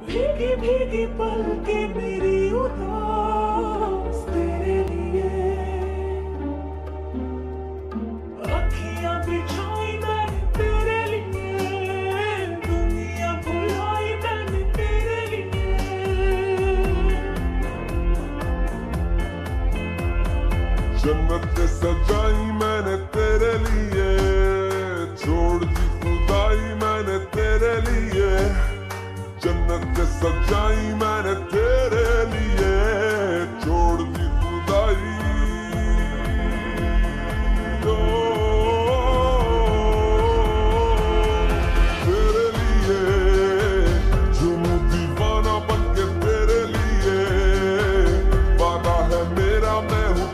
भीगी भीगी पल के मेरी उदास तेरे लिए। अखियाँ बिछाई मैंने तेरे लिए, दुनिया भुलाई मैंने तेरे लिए। जन्नत सजाई सच्चे सच्चाई मैंने तेरे लिए छोड़ दी खुदाई। तो तेरे लिए झुम दीवाना बन के तेरे लिए वादा है मेरा, मैं हूँ